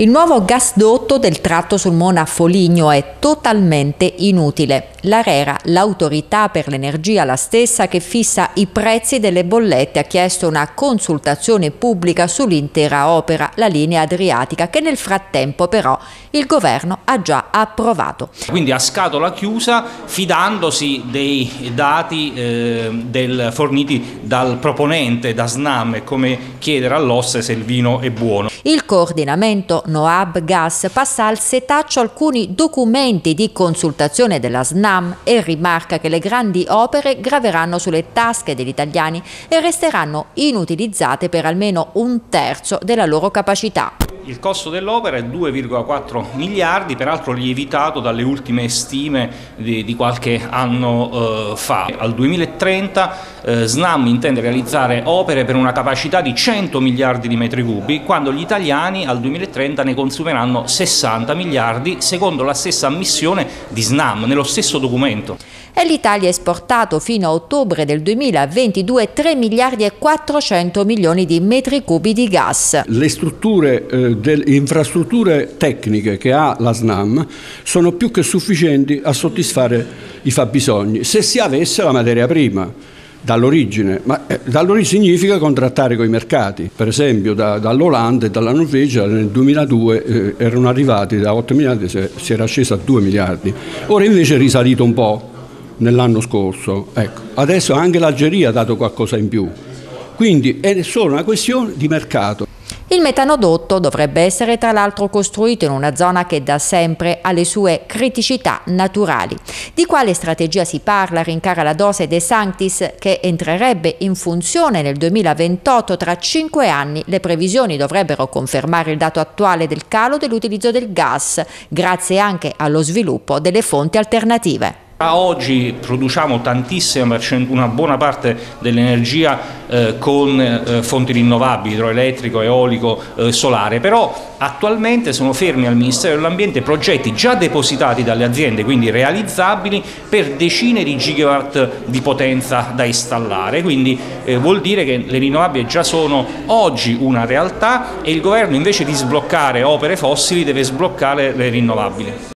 Il nuovo gasdotto del tratto sul Mona Foligno è totalmente inutile. L'ARERA, l'autorità per l'energia, la stessa che fissa i prezzi delle bollette, ha chiesto una consultazione pubblica sull'intera opera, la linea adriatica, che nel frattempo però il governo ha già approvato. Quindi a scatola chiusa, fidandosi dei dati eh, del, forniti dal proponente, da SNAM, come chiedere all'osse se il vino è buono. Il coordinamento Noab Gas passa al setaccio alcuni documenti di consultazione della SNAM e rimarca che le grandi opere graveranno sulle tasche degli italiani e resteranno inutilizzate per almeno un terzo della loro capacità. Il costo dell'opera è 2,4 miliardi, peraltro lievitato dalle ultime stime di, di qualche anno eh, fa. Al 2030 eh, SNAM intende realizzare opere per una capacità di 100 miliardi di metri cubi, quando gli italiani al 2030 ne consumeranno 60 miliardi, secondo la stessa ammissione di SNAM, nello stesso documento e l'Italia ha esportato fino a ottobre del 2022 3 miliardi e 400 milioni di metri cubi di gas. Le strutture, eh, delle infrastrutture tecniche che ha la SNAM sono più che sufficienti a soddisfare i fabbisogni se si avesse la materia prima dall'origine, ma eh, dall'origine significa contrattare con i mercati, per esempio da, dall'Olanda e dalla Norvegia nel 2002 eh, erano arrivati da 8 miliardi, si era sceso a 2 miliardi, ora invece è risalito un po' nell'anno scorso. Ecco. Adesso anche l'Algeria ha dato qualcosa in più. Quindi è solo una questione di mercato. Il metanodotto dovrebbe essere tra l'altro costruito in una zona che da sempre ha le sue criticità naturali. Di quale strategia si parla rincara la dose De Sanctis che entrerebbe in funzione nel 2028 tra cinque anni. Le previsioni dovrebbero confermare il dato attuale del calo dell'utilizzo del gas, grazie anche allo sviluppo delle fonti alternative. A oggi produciamo tantissima, una buona parte dell'energia eh, con eh, fonti rinnovabili, idroelettrico, eolico, eh, solare, però attualmente sono fermi al Ministero dell'Ambiente progetti già depositati dalle aziende, quindi realizzabili, per decine di gigawatt di potenza da installare, quindi eh, vuol dire che le rinnovabili già sono oggi una realtà e il governo invece di sbloccare opere fossili deve sbloccare le rinnovabili.